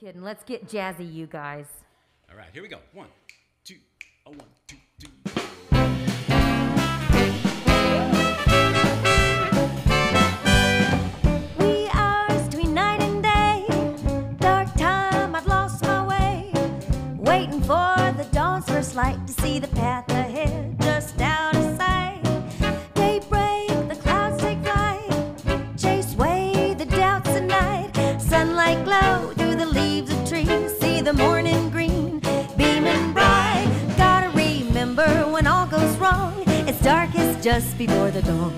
kidding. Let's get jazzy, you guys. All right, here we go. One, two, a one, two, three. Between night and day. Dark time, I've lost my way. Waiting for the dawn's first light to see the path ahead, the morning green, beaming bright. Gotta remember when all goes wrong. It's darkest just before the dawn.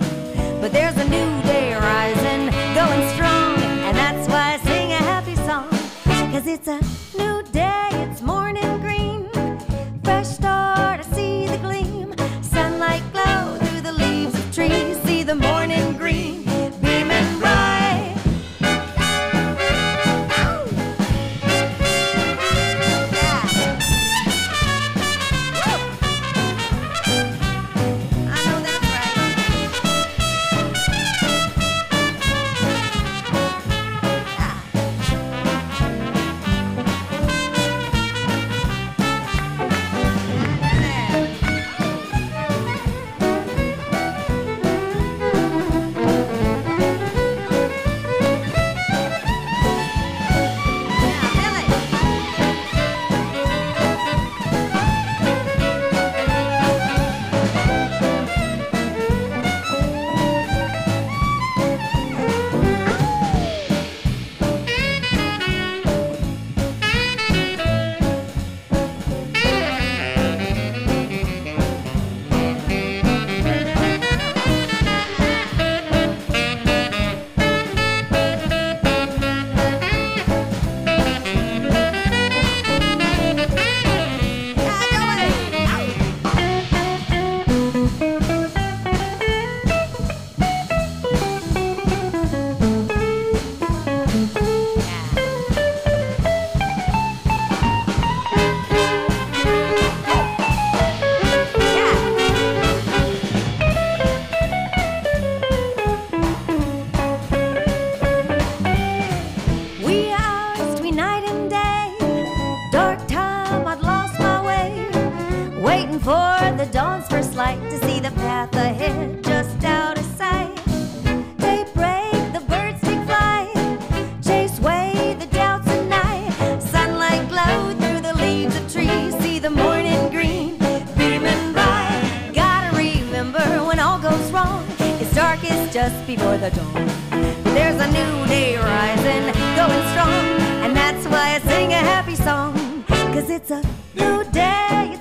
But there's a new day rising, going strong, and that's why I sing a happy song. Cause it's a light to see the path ahead, just out of sight. Daybreak, the birds take flight. Chase away the doubts at night. Sunlight glow through the leaves of trees. See the morning green, beaming bright. Gotta remember when all goes wrong. It's darkest just before the dawn. There's a new day rising, going strong, and that's why I sing a happy song. Cause it's a new day,